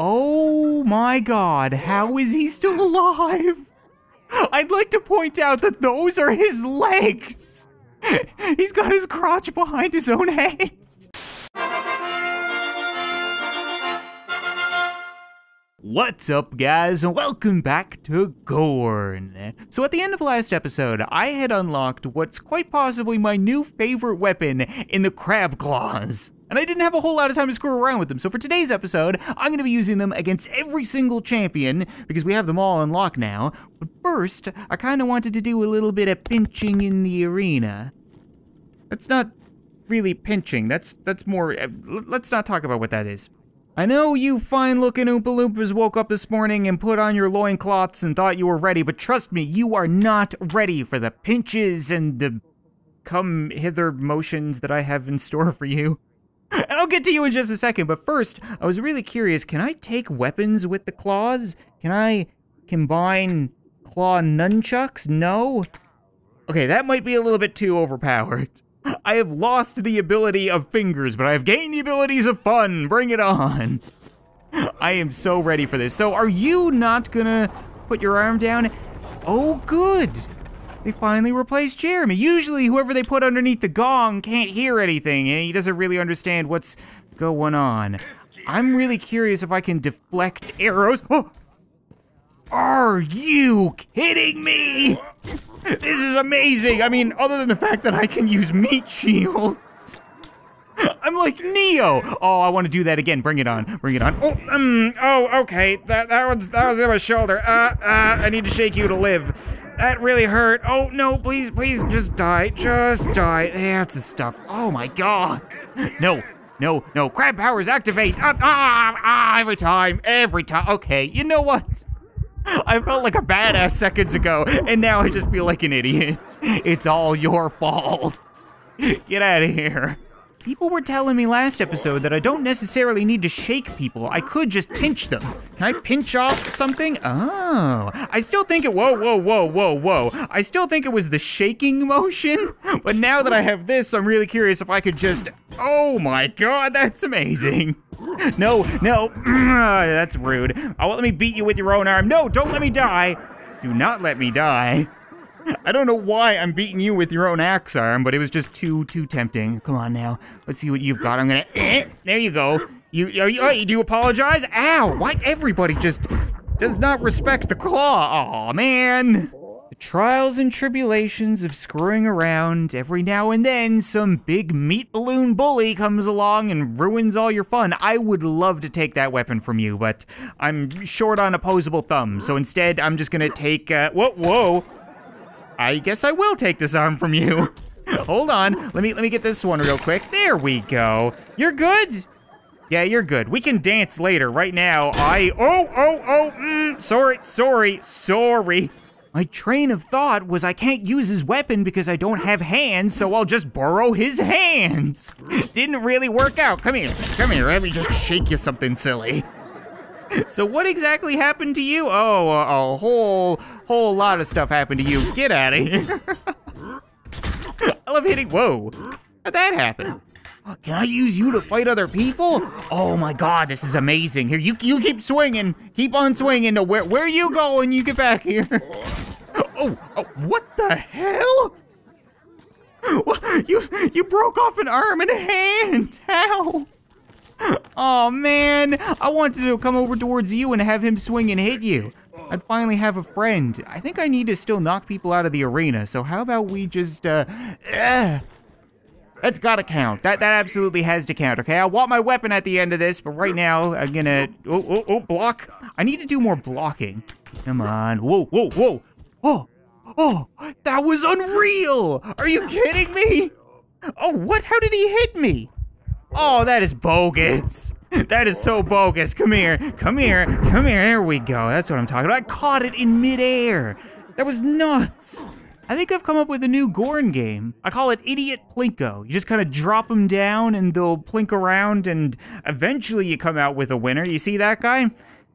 Oh my god, how is he still alive? I'd like to point out that those are his legs. He's got his crotch behind his own head. What's up, guys, and welcome back to Gorn. So at the end of last episode, I had unlocked what's quite possibly my new favorite weapon in the Crab Claws. And I didn't have a whole lot of time to screw around with them, so for today's episode, I'm going to be using them against every single champion, because we have them all unlocked now. But first, I kind of wanted to do a little bit of pinching in the arena. That's not really pinching, that's, that's more, uh, let's not talk about what that is. I know you fine-looking Oompa Loompas woke up this morning and put on your loincloths and thought you were ready, but trust me, you are not ready for the pinches and the come hither motions that I have in store for you. And I'll get to you in just a second, but first, I was really curious, can I take weapons with the claws? Can I combine claw nunchucks? No? Okay, that might be a little bit too overpowered. I have lost the ability of fingers, but I have gained the abilities of fun. Bring it on. I am so ready for this. So are you not gonna put your arm down? Oh, good. They finally replaced Jeremy. Usually whoever they put underneath the gong can't hear anything and he doesn't really understand what's going on. I'm really curious if I can deflect arrows. Oh! Are you kidding me? This is amazing! I mean, other than the fact that I can use meat shields. I'm like Neo. Oh, I want to do that again. Bring it on. Bring it on. Oh, um, oh, okay. That that was that was in my shoulder. Uh, uh, I need to shake you to live. That really hurt. Oh no, please, please, just die. Just die. That's the stuff. Oh my god. No, no, no. Crab powers activate. Ah, ah, ah, every time, every time. Okay, you know what? I felt like a badass seconds ago, and now I just feel like an idiot. It's all your fault. Get out of here. People were telling me last episode that I don't necessarily need to shake people. I could just pinch them. Can I pinch off something? Oh, I still think it, whoa, whoa, whoa, whoa, whoa. I still think it was the shaking motion, but now that I have this, I'm really curious if I could just, oh my God, that's amazing. No, no, that's rude. Oh, let me beat you with your own arm. No, don't let me die. Do not let me die. I don't know why I'm beating you with your own axe arm, but it was just too, too tempting. Come on now. Let's see what you've got. I'm gonna, eh, there you go. You, are you, do you apologize? Ow, why everybody just does not respect the claw? Aw, man. The trials and tribulations of screwing around, every now and then some big meat balloon bully comes along and ruins all your fun. I would love to take that weapon from you, but I'm short on opposable thumbs, so instead I'm just gonna take, uh, whoa, whoa. I guess I will take this arm from you. Hold on, let me let me get this one real quick. There we go. You're good. Yeah, you're good. We can dance later. Right now, I oh oh oh. Mm, sorry, sorry, sorry. My train of thought was I can't use his weapon because I don't have hands, so I'll just borrow his hands. Didn't really work out. Come here, come here. Let me just shake you something silly. So what exactly happened to you? Oh, a, a whole, whole lot of stuff happened to you. Get out of here. I love hitting, whoa. How'd that happen? Can I use you to fight other people? Oh my god, this is amazing. Here, you you keep swinging. Keep on swinging. No, where, where you going? You get back here. Oh, oh, what the hell? You, you broke off an arm and a hand. How? Oh man, I wanted to come over towards you and have him swing and hit you. I'd finally have a friend. I think I need to still knock people out of the arena, so how about we just, uh, uh that's gotta count. That that absolutely has to count, okay? I want my weapon at the end of this, but right now, I'm gonna, oh, oh, oh, block. I need to do more blocking. Come on, whoa, whoa, whoa. Oh, oh, that was unreal. Are you kidding me? Oh, what? How did he hit me? Oh, that is bogus. That is so bogus. Come here. Come here. Come here. There we go. That's what I'm talking about. I caught it in midair. That was nuts. I think I've come up with a new Gorn game. I call it Idiot Plinko. You just kind of drop them down and they'll plink around and eventually you come out with a winner. You see that guy?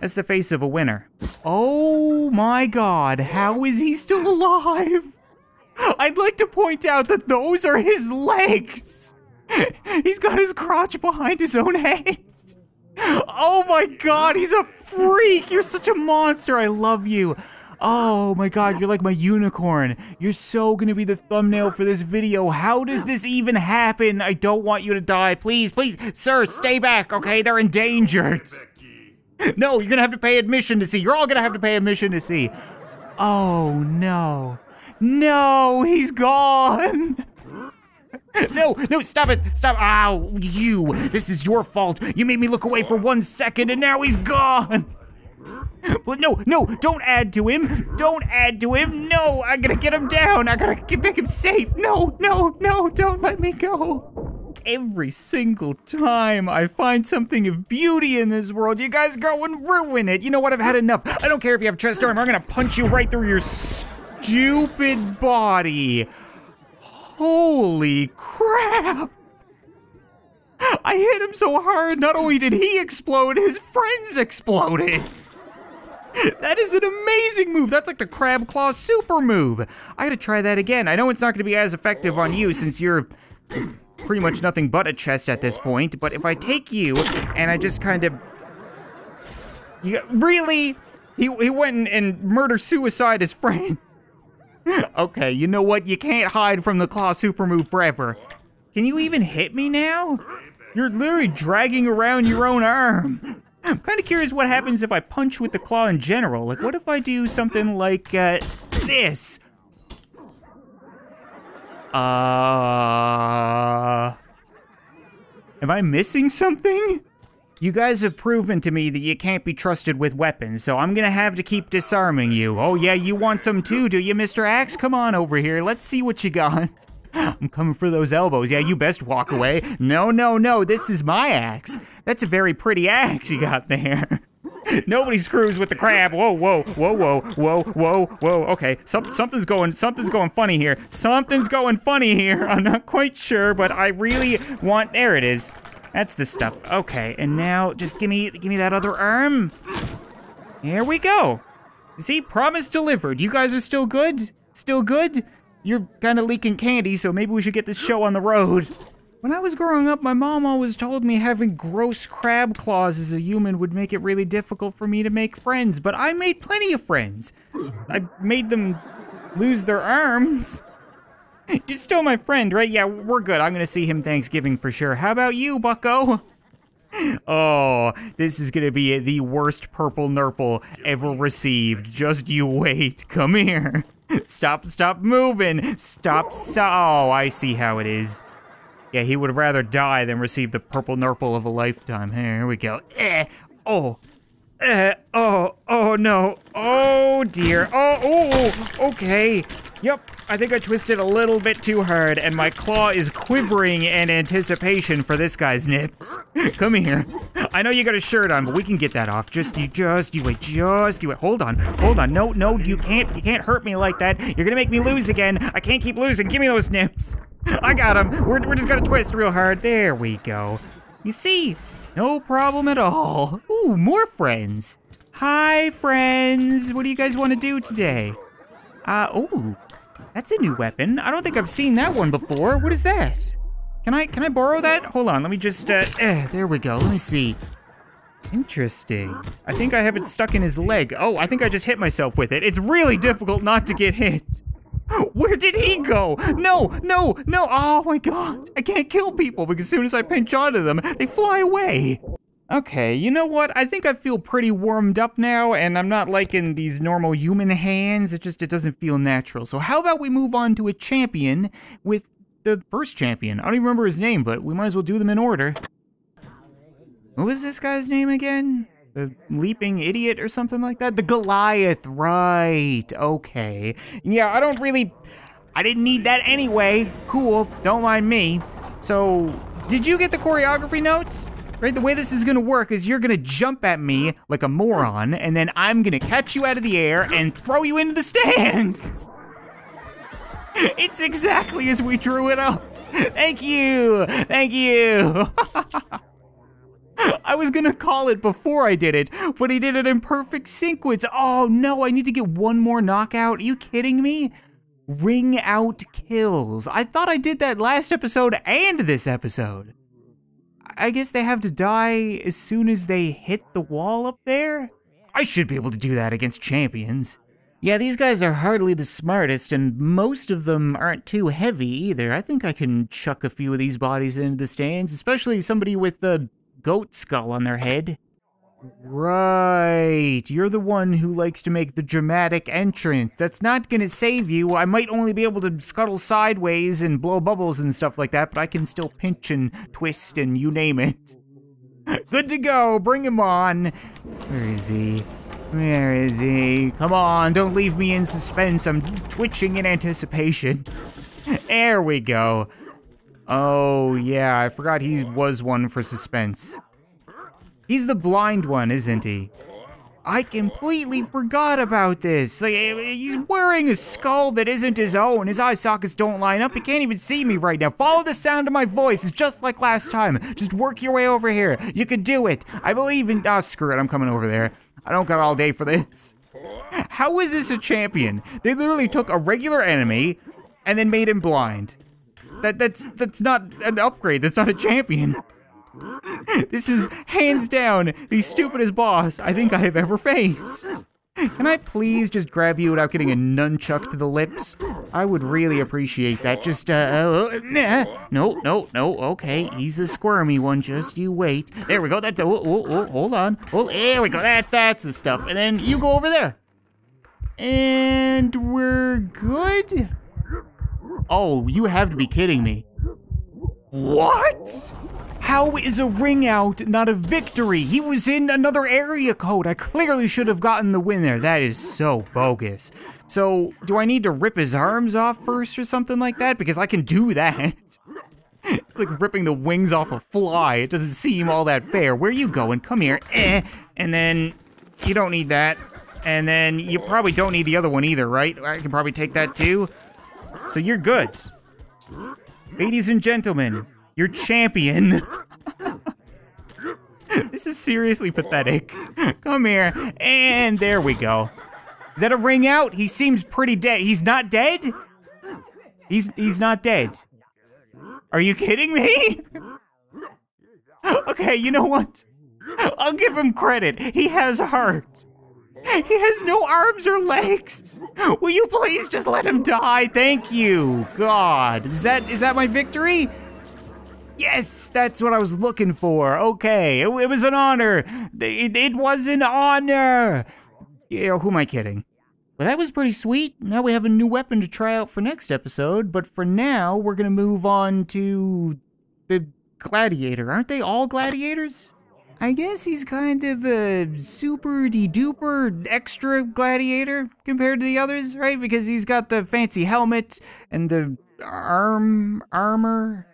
That's the face of a winner. Oh my god, how is he still alive? I'd like to point out that those are his legs. He's got his crotch behind his own head. Oh my god, he's a freak! You're such a monster! I love you. Oh my god, you're like my unicorn. You're so gonna be the thumbnail for this video. How does this even happen? I don't want you to die. Please, please, sir, stay back, okay? They're endangered. No, you're gonna have to pay admission to see. You're all gonna have to pay admission to see. Oh no. No, he's gone. No, no, stop it, stop. Ow, you. This is your fault. You made me look away for one second and now he's gone. But no, no, don't add to him. Don't add to him. No, I gotta get him down. I gotta get, make him safe. No, no, no, don't let me go. Every single time I find something of beauty in this world, you guys go and ruin it. You know what? I've had enough. I don't care if you have chest armor. I'm gonna punch you right through your stupid body. Holy crap! I hit him so hard, not only did he explode, his friends exploded! That is an amazing move! That's like the Crab Claw super move! I gotta try that again. I know it's not gonna be as effective on you since you're pretty much nothing but a chest at this point, but if I take you and I just kind of... You, really? He, he went and, and murder-suicide his friend. Okay, you know what? You can't hide from the claw super move forever. Can you even hit me now? You're literally dragging around your own arm. I'm kind of curious what happens if I punch with the claw in general. Like, what if I do something like uh, this? Uh... Am I missing something? You guys have proven to me that you can't be trusted with weapons, so I'm gonna have to keep disarming you. Oh yeah, you want some too, do you, Mr. Axe? Come on over here, let's see what you got. I'm coming for those elbows. Yeah, you best walk away. No, no, no, this is my axe. That's a very pretty axe you got there. Nobody screws with the crab. Whoa, whoa, whoa, whoa, whoa, whoa, whoa. Okay, Some, something's going, something's going funny here. Something's going funny here. I'm not quite sure, but I really want. There it is. That's the stuff. Okay, and now just give me give me that other arm. Here we go. See, promise delivered. You guys are still good? Still good? You're kind of leaking candy, so maybe we should get this show on the road. When I was growing up, my mom always told me having gross crab claws as a human would make it really difficult for me to make friends, but I made plenty of friends. I made them lose their arms. You're still my friend, right? Yeah, we're good. I'm gonna see him Thanksgiving for sure. How about you, bucko? Oh, this is gonna be the worst purple nurple ever received. Just you wait. Come here. Stop, stop moving. Stop, so oh, I see how it is. Yeah, he would rather die than receive the purple nurple of a lifetime. Here we go. Eh, oh, eh, oh, oh no. Oh dear. Oh, oh, okay. Yep, I think I twisted a little bit too hard, and my claw is quivering in anticipation for this guy's nips. Come here. I know you got a shirt on, but we can get that off. Just you, just you wait, just you wait. Hold on, hold on. No, no, you can't, you can't hurt me like that. You're gonna make me lose again. I can't keep losing. Give me those nips. I got him. We're, we're just gonna twist real hard. There we go. You see, no problem at all. Ooh, more friends. Hi, friends. What do you guys want to do today? Uh, ooh, that's a new weapon. I don't think I've seen that one before. What is that? Can I can I borrow that? Hold on, let me just, uh, eh, there we go. Let me see. Interesting. I think I have it stuck in his leg. Oh, I think I just hit myself with it. It's really difficult not to get hit. Where did he go? No, no, no. Oh my god. I can't kill people because as soon as I pinch onto them, they fly away. Okay, you know what? I think I feel pretty warmed up now, and I'm not liking these normal human hands. It just, it doesn't feel natural. So how about we move on to a champion with the first champion? I don't even remember his name, but we might as well do them in order. What was this guy's name again? The leaping idiot or something like that? The Goliath, right, okay. Yeah, I don't really, I didn't need that anyway. Cool, don't mind me. So, did you get the choreography notes? Right, the way this is gonna work is you're gonna jump at me like a moron, and then I'm gonna catch you out of the air and throw you into the stands. It's exactly as we drew it up. Thank you, thank you. I was gonna call it before I did it, but he did it in perfect sequence. Oh no, I need to get one more knockout. Are you kidding me? Ring out kills. I thought I did that last episode and this episode. I guess they have to die as soon as they hit the wall up there? I should be able to do that against champions. Yeah, these guys are hardly the smartest, and most of them aren't too heavy either. I think I can chuck a few of these bodies into the stands, especially somebody with the goat skull on their head. Right, you're the one who likes to make the dramatic entrance. That's not gonna save you. I might only be able to scuttle sideways and blow bubbles and stuff like that, but I can still pinch and twist and you name it. Good to go, bring him on. Where is he? Where is he? Come on, don't leave me in suspense. I'm twitching in anticipation. There we go. Oh, yeah, I forgot he was one for suspense. He's the blind one, isn't he? I completely forgot about this. Like, eh, eh, he's wearing a skull that isn't his own. His eye sockets don't line up. He can't even see me right now. Follow the sound of my voice. It's just like last time. Just work your way over here. You can do it. I believe in. Oh, screw it. I'm coming over there. I don't got all day for this. How is this a champion? They literally took a regular enemy and then made him blind. That that's that's not an upgrade. That's not a champion. This is hands down the stupidest boss I think I have ever faced. Can I please just grab you without getting a nunchuck to the lips? I would really appreciate that. Just, uh, uh no, no, no, okay. He's a squirmy one, just you wait. There we go, that's, oh, oh, oh, hold on. Oh, there we go, that's, that's the stuff. And then you go over there. And we're good? Oh, you have to be kidding me. What? How is a ring out not a victory? He was in another area code. I clearly should have gotten the win there. That is so bogus. So, do I need to rip his arms off first or something like that? Because I can do that. it's like ripping the wings off a fly. It doesn't seem all that fair. Where you going? Come here. Eh. And then you don't need that. And then you probably don't need the other one either, right? I can probably take that too. So you're good. Ladies and gentlemen, your champion. this is seriously pathetic. Come here. And there we go. Is that a ring out? He seems pretty dead. He's not dead? He's he's not dead. Are you kidding me? okay, you know what? I'll give him credit. He has heart. He has no arms or legs. Will you please just let him die? Thank you. God. Is that is that my victory? Yes, that's what I was looking for. Okay, it, it was an honor. It, it was an honor. Yeah, who am I kidding? Well, that was pretty sweet. Now we have a new weapon to try out for next episode, but for now, we're gonna move on to the gladiator. Aren't they all gladiators? I guess he's kind of a super de duper extra gladiator compared to the others, right? Because he's got the fancy helmet and the arm armor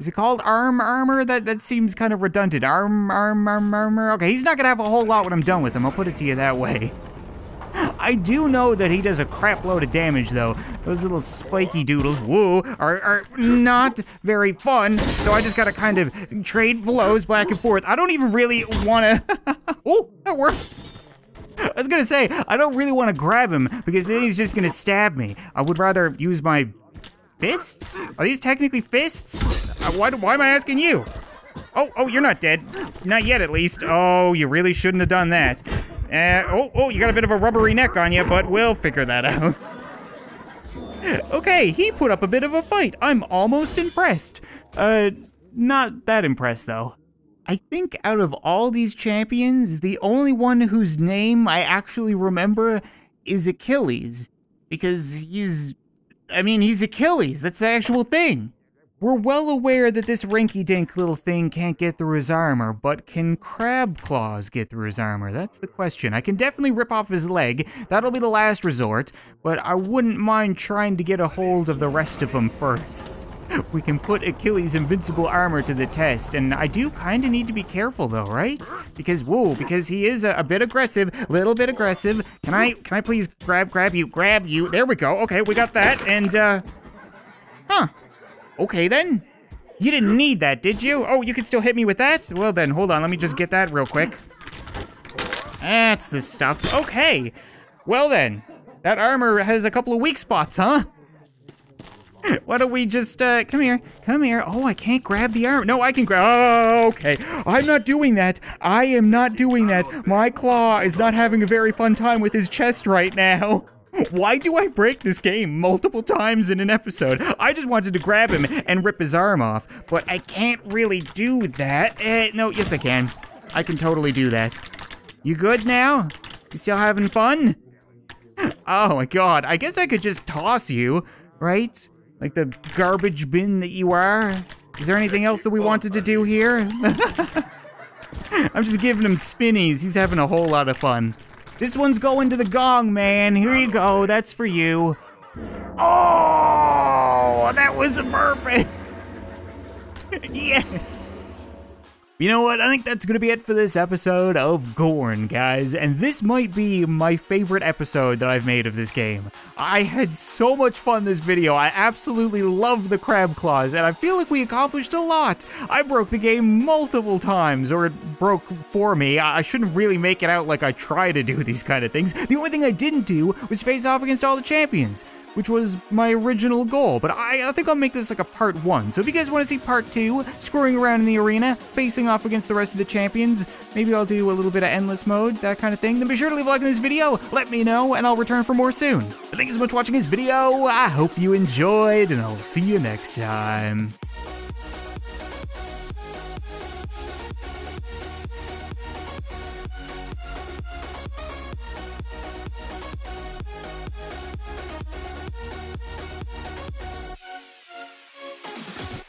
is it called arm armor? That that seems kind of redundant. Arm, arm, arm, armor. Okay, he's not gonna have a whole lot when I'm done with him. I'll put it to you that way. I do know that he does a crap load of damage, though. Those little spiky doodles, woo, are, are not very fun, so I just gotta kind of trade blows back and forth. I don't even really wanna... oh, that worked. I was gonna say, I don't really want to grab him because then he's just gonna stab me. I would rather use my Fists? Are these technically fists? Uh, why, why am I asking you? Oh, oh, you're not dead. Not yet, at least. Oh, you really shouldn't have done that. Uh, oh, oh, you got a bit of a rubbery neck on you, but we'll figure that out. okay, he put up a bit of a fight. I'm almost impressed. Uh, not that impressed, though. I think out of all these champions, the only one whose name I actually remember is Achilles. Because he's I mean, he's Achilles. That's the actual thing. We're well aware that this rinky-dink little thing can't get through his armor, but can crab claws get through his armor? That's the question. I can definitely rip off his leg. That'll be the last resort, but I wouldn't mind trying to get a hold of the rest of him first. We can put Achilles' invincible armor to the test, and I do kind of need to be careful though, right? Because, whoa, because he is a, a bit aggressive, little bit aggressive. Can I, can I please grab, grab you, grab you? There we go. Okay, we got that, and, uh, huh. Okay then. You didn't need that, did you? Oh, you can still hit me with that? Well then, hold on, let me just get that real quick. That's the stuff. Okay. Well then, that armor has a couple of weak spots, huh? Why don't we just, uh, come here, come here. Oh, I can't grab the arm. No, I can grab, oh, okay. I'm not doing that. I am not doing that. My claw is not having a very fun time with his chest right now. Why do I break this game multiple times in an episode? I just wanted to grab him and rip his arm off, but I can't really do that. Eh, no, yes I can. I can totally do that. You good now? You still having fun? Oh my god, I guess I could just toss you, right? Like the garbage bin that you are. Is there anything else that we wanted to do here? I'm just giving him spinnies. He's having a whole lot of fun. This one's going to the gong, man. Here you go. That's for you. Oh, that was perfect. yes. You know what? I think that's going to be it for this episode of Gorn, guys. And this might be my favorite episode that I've made of this game. I had so much fun this video. I absolutely love the crab claws, and I feel like we accomplished a lot. I broke the game multiple times, or it broke for me. I shouldn't really make it out like I try to do these kind of things. The only thing I didn't do was face off against all the champions which was my original goal. But I, I think I'll make this like a part one. So if you guys want to see part two, screwing around in the arena, facing off against the rest of the champions, maybe I'll do a little bit of endless mode, that kind of thing, then be sure to leave a like on this video, let me know, and I'll return for more soon. But thank you so much for watching this video, I hope you enjoyed, and I'll see you next time.